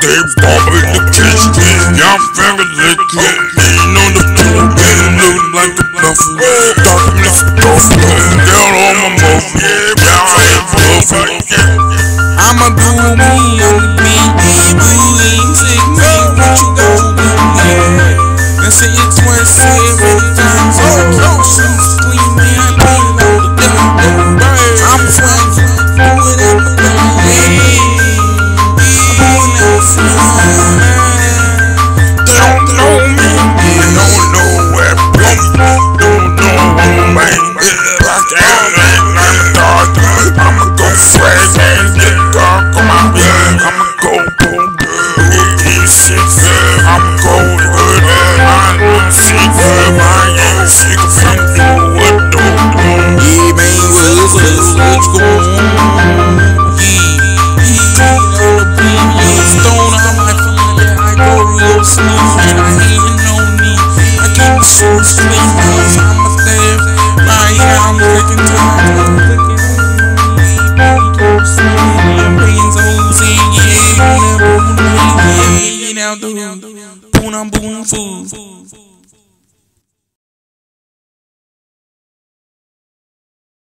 They bought the kitchen, yeah, I'm very liquid. On the floor, getting looking like the buffer. Talking to the girlfriend, down on my muffin. Yeah, yeah, I ain't bluffing. I'ma do me on the beat, baby. Take me, what you gon' do? That's say you're series. now do. Boom, I'm boom, fool.